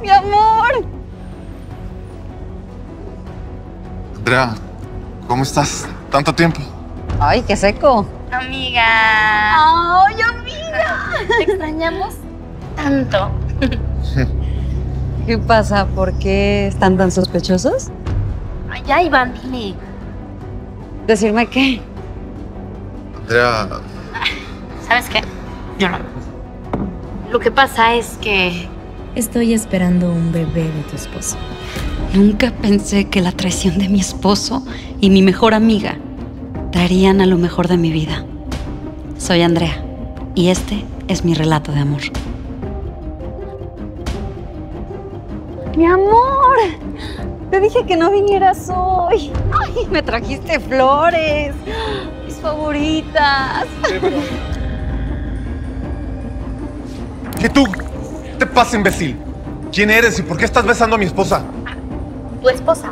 Mi amor. Andrea, ¿cómo estás? ¿Tanto tiempo? Ay, qué seco. Amiga. Ay, amiga. Te extrañamos tanto. ¿Qué pasa? ¿Por qué están tan sospechosos? Ay, ya, Iván, dile. ¿Decirme qué? Andrea, ¿Sabes qué? Yo no. Lo que pasa es que Estoy esperando un bebé de tu esposo. Nunca pensé que la traición de mi esposo y mi mejor amiga traerían a lo mejor de mi vida. Soy Andrea y este es mi relato de amor. Mi amor, te dije que no vinieras hoy. Ay, me trajiste flores, mis favoritas. ¿qué tú? ¿Qué te pasa, imbécil? ¿Quién eres y por qué estás besando a mi esposa? tu esposa.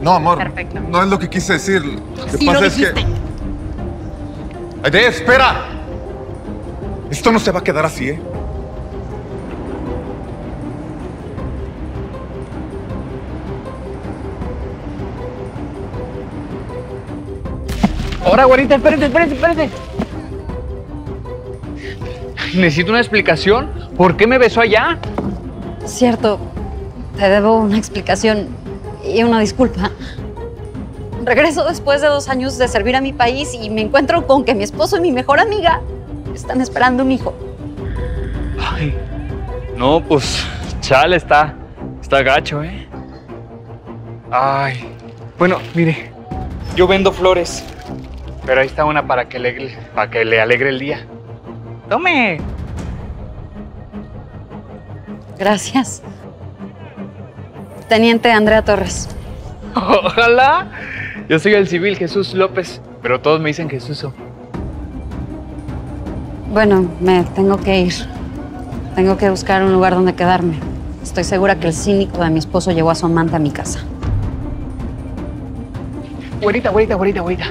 No, amor. Perfecto. No es lo que quise decir. Lo que Sí pasa lo es que. Aide, espera. Esto no se va a quedar así, ¿eh? Ahora, güerita, espérate, espérate, espérate. Necesito una explicación. ¿Por qué me besó allá? Cierto, te debo una explicación y una disculpa. Regreso después de dos años de servir a mi país y me encuentro con que mi esposo y mi mejor amiga están esperando un hijo. Ay, no, pues, chale, está, está gacho, ¿eh? Ay, bueno, mire, yo vendo flores, pero ahí está una para que le, para que le alegre el día. Tome. Gracias. Teniente Andrea Torres. Ojalá. Yo soy el civil Jesús López, pero todos me dicen Jesús. Bueno, me tengo que ir. Tengo que buscar un lugar donde quedarme. Estoy segura que el cínico de mi esposo llevó a su amante a mi casa. Güerita, güerita, güerita, güerita.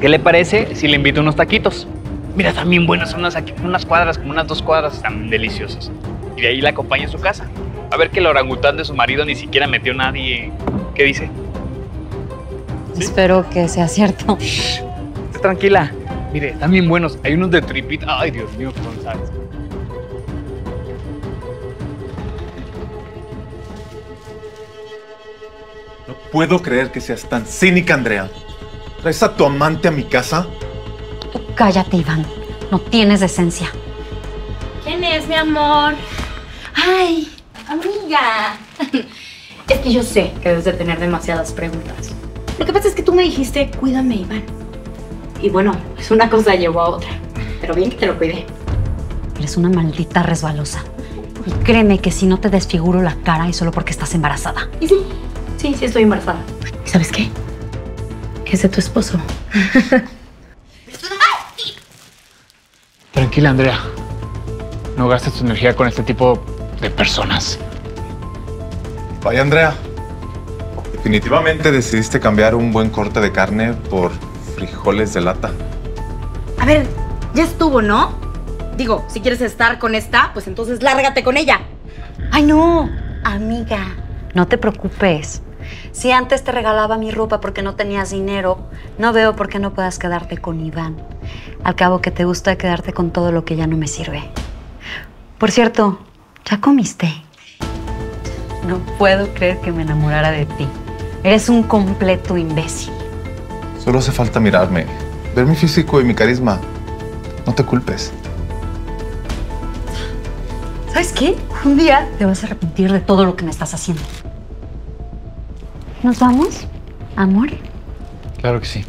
¿Qué le parece si le invito unos taquitos? Mira, están bien buenos, son unas, aquí, unas cuadras, como unas dos cuadras, están deliciosos. Y de ahí la acompaña a su casa. A ver que el orangután de su marido ni siquiera metió nadie. ¿Qué dice? Espero que sea cierto. Esté tranquila. Mire, están bien buenos. Hay unos de tripita. Ay, Dios mío, qué son, ¿sabes? No puedo creer que seas tan cínica, Andrea. ¿Traes a tu amante a mi casa? Tú cállate, Iván. No tienes decencia. ¿Quién es, mi amor? Ay, amiga. Es que yo sé que debes de tener demasiadas preguntas. Lo que pasa es que tú me dijiste, cuídame, Iván. Y bueno, pues una cosa llevó a otra. Pero bien que te lo cuidé. Eres una maldita resbalosa. Y créeme que si no te desfiguro la cara es solo porque estás embarazada. Y sí, sí, sí estoy embarazada. ¿Y sabes qué? Que es de tu esposo. Tranquila, Andrea. No gastes tu energía con este tipo de personas. Vaya, Andrea. Definitivamente decidiste cambiar un buen corte de carne por frijoles de lata. A ver, ya estuvo, ¿no? Digo, si quieres estar con esta, pues entonces lárgate con ella. ¡Ay, no! Amiga, no te preocupes. Si antes te regalaba mi ropa porque no tenías dinero, no veo por qué no puedas quedarte con Iván. Al cabo que te gusta quedarte con todo lo que ya no me sirve. Por cierto, ¿ya comiste? No puedo creer que me enamorara de ti. Eres un completo imbécil. Solo hace falta mirarme, ver mi físico y mi carisma. No te culpes. ¿Sabes qué? Un día te vas a arrepentir de todo lo que me estás haciendo. ¿Nos vamos, amor? Claro que sí.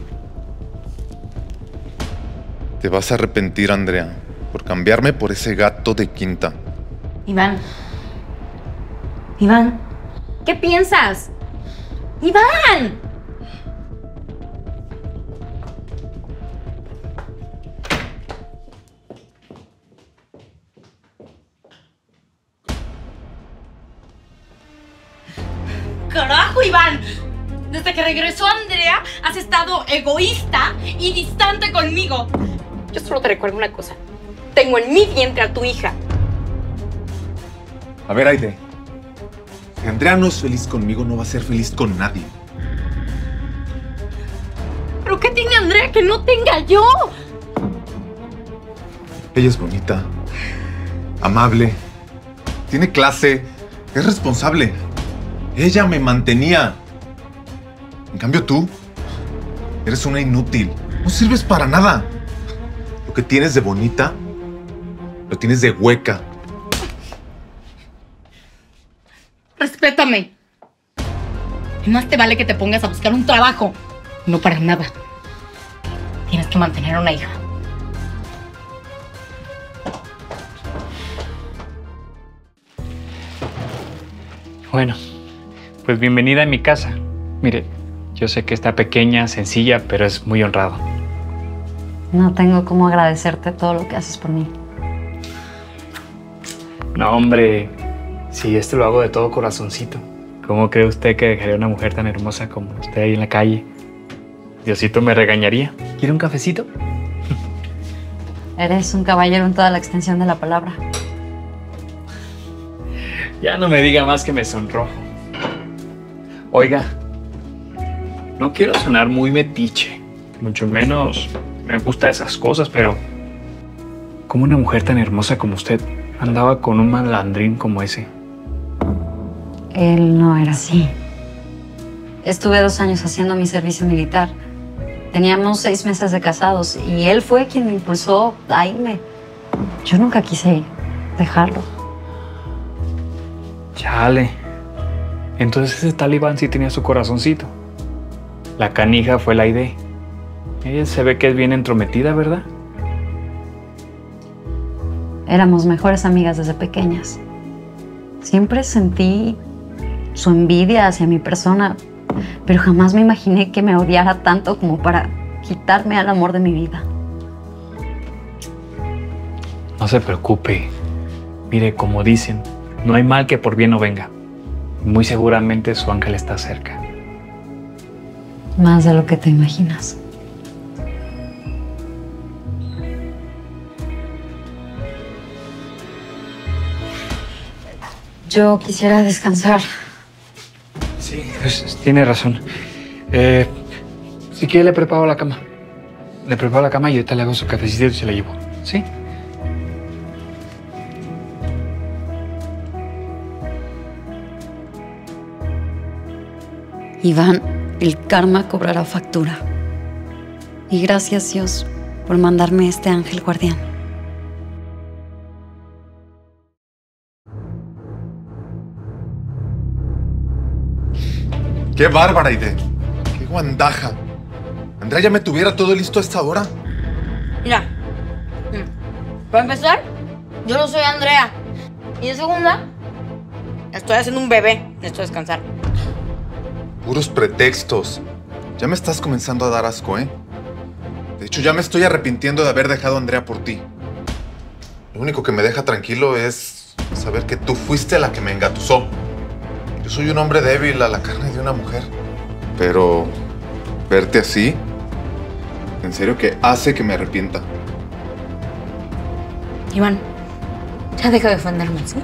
Te vas a arrepentir, Andrea, por cambiarme por ese gato de quinta. Iván. Iván. ¿Qué piensas? Iván. ¡Carajo, Iván! Desde que regresó Andrea, has estado egoísta y distante conmigo. Yo solo te recuerdo una cosa. Tengo en mi vientre a tu hija. A ver, Aide. Si Andrea no es feliz conmigo, no va a ser feliz con nadie. ¿Pero qué tiene Andrea que no tenga yo? Ella es bonita, amable, tiene clase, es responsable. Ella me mantenía. En cambio tú, eres una inútil. No sirves para nada. Lo que tienes de bonita, lo tienes de hueca. Respétame. Y más te vale que te pongas a buscar un trabajo. No para nada. Tienes que mantener a una hija. Bueno, pues bienvenida a mi casa. Mire, yo sé que está pequeña, sencilla, pero es muy honrado. No tengo cómo agradecerte todo lo que haces por mí. No, hombre, si esto lo hago de todo corazoncito. ¿Cómo cree usted que dejaría una mujer tan hermosa como usted ahí en la calle? Diosito me regañaría. ¿Quiere un cafecito? Eres un caballero en toda la extensión de la palabra. Ya no me diga más que me sonrojo. Oiga, no quiero sonar muy metiche, mucho menos me gustan esas cosas, pero ¿cómo una mujer tan hermosa como usted andaba con un malandrín como ese? Él no era así. Estuve dos años haciendo mi servicio militar. Teníamos seis meses de casados y él fue quien me impulsó a irme. Yo nunca quise dejarlo. Chale. Entonces ese talibán sí tenía su corazoncito. La canija fue la idea. Ella se ve que es bien entrometida, ¿verdad? Éramos mejores amigas desde pequeñas. Siempre sentí su envidia hacia mi persona, pero jamás me imaginé que me odiara tanto como para quitarme al amor de mi vida. No se preocupe. Mire, como dicen, no hay mal que por bien no venga. Muy seguramente su ángel está cerca. Más de lo que te imaginas. Yo quisiera descansar. Sí, pues, tiene razón. Eh, si quiere le preparo la cama. Le preparo la cama y ahorita le hago su cafecito y se la llevo. ¿Sí? Iván, el karma cobrará factura. Y gracias Dios por mandarme este ángel guardián. ¡Qué bárbara, Aide! ¡Qué guandaja! Andrea ya me tuviera todo listo a esta hora. Mira, mm, para empezar, yo no soy Andrea. Y de segunda, estoy haciendo un bebé. Necesito descansar. Puros pretextos. Ya me estás comenzando a dar asco, ¿eh? De hecho, ya me estoy arrepintiendo de haber dejado a Andrea por ti. Lo único que me deja tranquilo es saber que tú fuiste la que me engatusó. Yo soy un hombre débil a la carne de una mujer. Pero verte así, en serio que hace que me arrepienta. Iván, ya deja de ofenderme, ¿sí?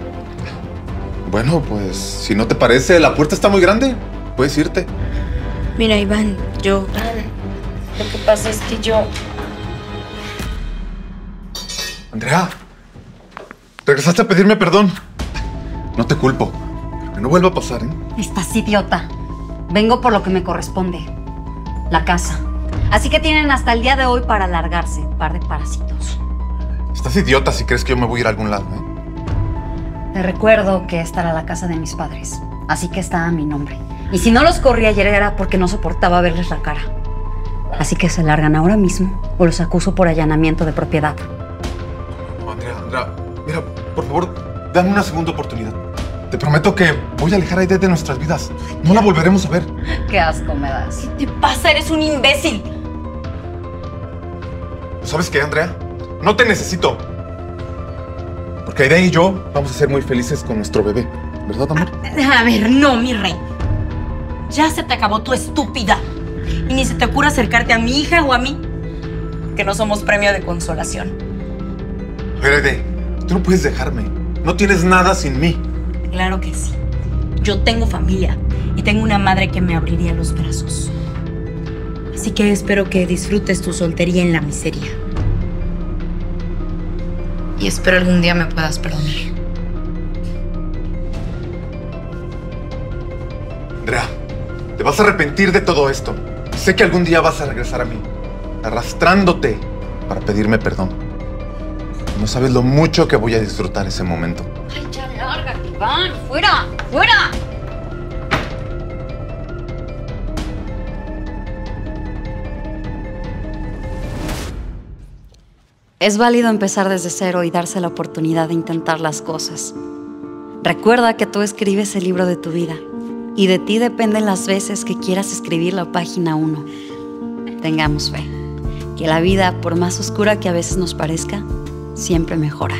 Bueno, pues si no te parece, la puerta está muy grande. Puedes irte. Mira, Iván, yo. Lo que pasa es que yo. Andrea, regresaste a pedirme perdón. No te culpo. Que no vuelva a pasar, ¿eh? Estás idiota. Vengo por lo que me corresponde. La casa. Así que tienen hasta el día de hoy para largarse, par de parásitos. Estás idiota si crees que yo me voy a ir a algún lado, ¿eh? Te recuerdo que esta era la casa de mis padres, así que está a mi nombre. Y si no los corrí ayer era porque no soportaba verles la cara. Así que se largan ahora mismo o los acuso por allanamiento de propiedad. Andrea, Andrea, mira, por favor, dame una segunda oportunidad. Te prometo que voy a alejar a Aide de nuestras vidas. No la volveremos a ver. Qué asco me das. ¿Qué te pasa? Eres un imbécil. ¿Sabes qué, Andrea? No te necesito. Porque Aide y yo vamos a ser muy felices con nuestro bebé. ¿Verdad, amor? A ver, no, mi rey. Ya se te acabó tu estúpida. Y ni se te ocurra acercarte a mi hija o a mí. Que no somos premio de consolación. A ver, Aide, tú no puedes dejarme. No tienes nada sin mí. Claro que sí. Yo tengo familia y tengo una madre que me abriría los brazos. Así que espero que disfrutes tu soltería en la miseria. Y espero algún día me puedas perdonar. Andrea, te vas a arrepentir de todo esto. Sé que algún día vas a regresar a mí, arrastrándote para pedirme perdón. No sabes lo mucho que voy a disfrutar ese momento. Ay, ya lárgate. ¡Fuera! ¡Fuera! Es válido empezar desde cero y darse la oportunidad de intentar las cosas. Recuerda que tú escribes el libro de tu vida y de ti dependen las veces que quieras escribir la página 1. Tengamos fe, que la vida, por más oscura que a veces nos parezca, siempre mejora.